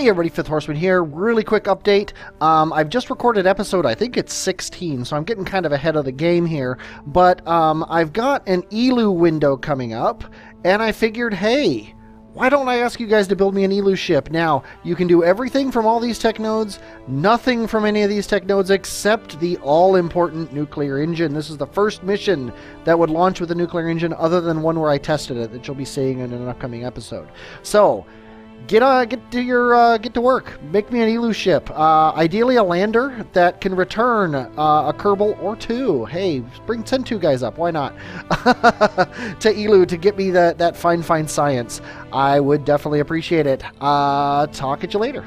Hey everybody, Fifth Horseman here. Really quick update. Um, I've just recorded episode, I think it's 16, so I'm getting kind of ahead of the game here. But um, I've got an Eeloo window coming up, and I figured, hey, why don't I ask you guys to build me an Eeloo ship? Now, you can do everything from all these tech nodes, nothing from any of these tech nodes except the all-important nuclear engine. This is the first mission that would launch with a nuclear engine other than one where I tested it that you'll be seeing in an upcoming episode. So, get uh get to your uh, get to work. Make me an Eeloo ship. Uh, ideally a lander that can return uh, a Kerbal or two. Hey, bring send two guys up. Why not? to Eeloo to get me that that fine fine science. I would definitely appreciate it. Uh, talk at you later.